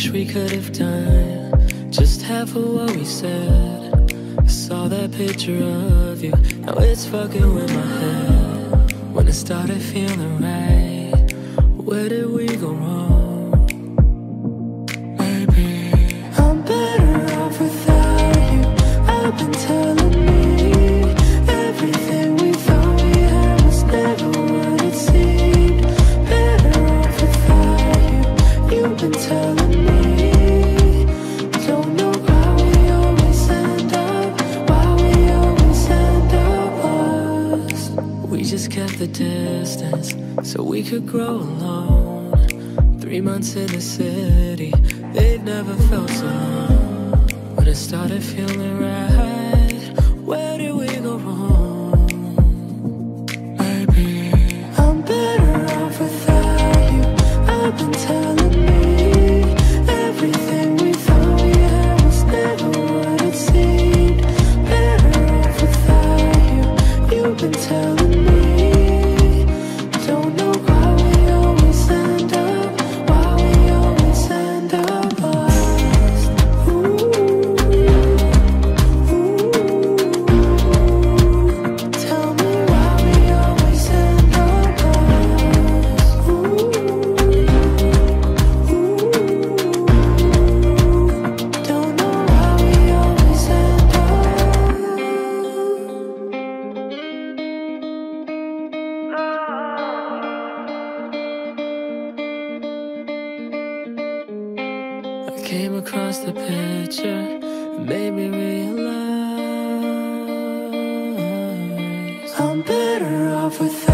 wish we could have done just half of what we said. I saw that picture of you, now it's fucking with my head. When it started feeling right, where did we go wrong? Just kept the distance so we could grow alone. Three months in the city, they've never felt so long. When it started feeling right, where did we go wrong? Maybe I'm better off without you. I've been came across the picture, it made me realize I'm better off without.